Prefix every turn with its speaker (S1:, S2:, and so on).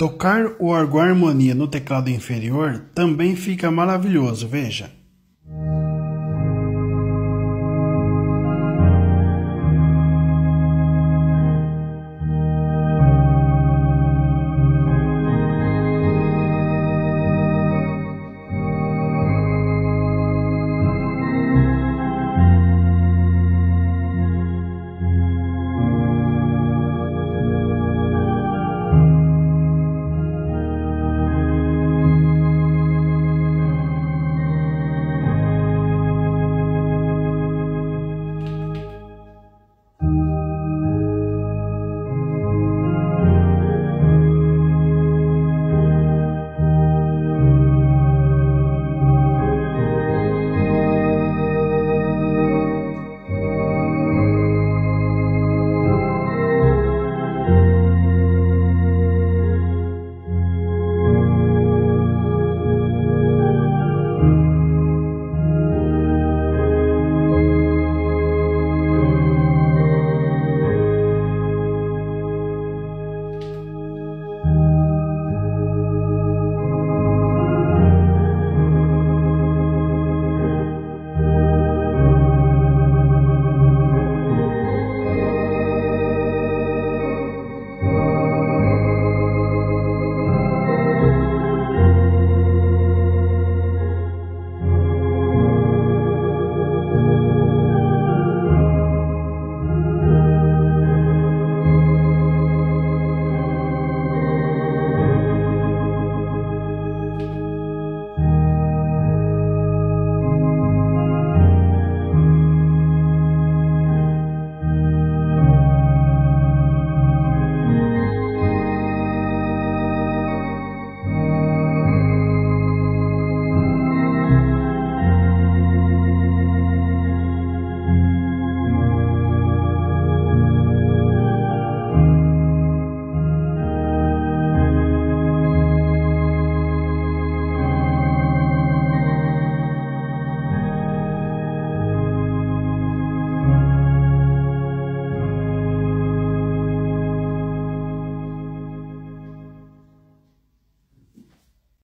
S1: Tocar o órgão harmonia no teclado inferior também fica maravilhoso, veja.